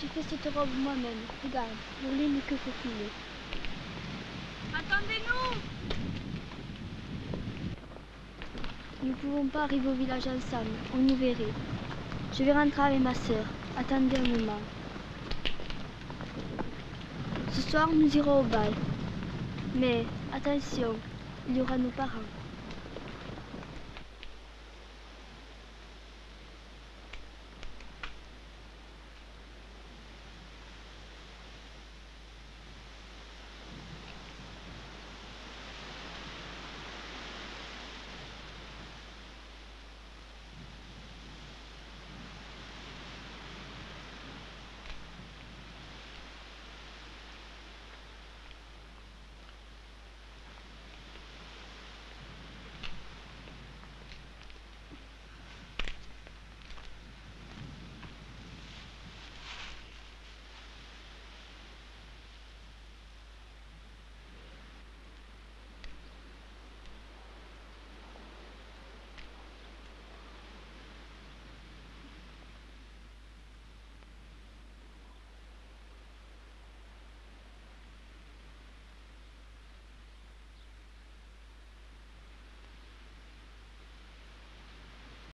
J'ai fait cette robe moi-même. Regarde, pour l'île que faut filer. Attendez-nous Nous ne pouvons pas arriver au village ensemble, on nous verrait. Je vais rentrer avec ma sœur. Attendez un moment. Ce soir, nous irons au bal. Mais attention, il y aura nos parents.